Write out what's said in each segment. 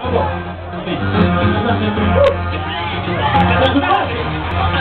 Tá bom. Tudo bem.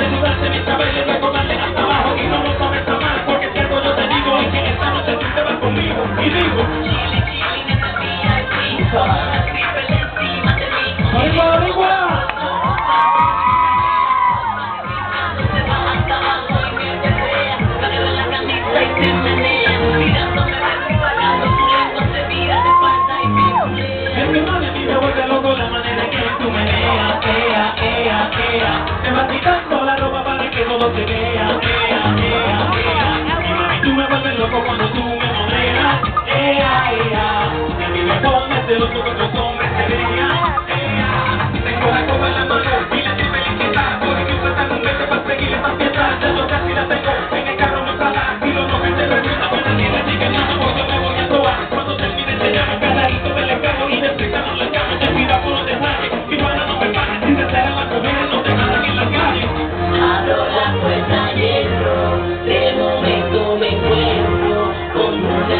saludarse mientras bailes, luego darle hasta abajo y no lo tomes a porque si algo yo te digo es que esta noche tú te vas conmigo y digo. loco cuando tú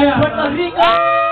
Puerto Rico!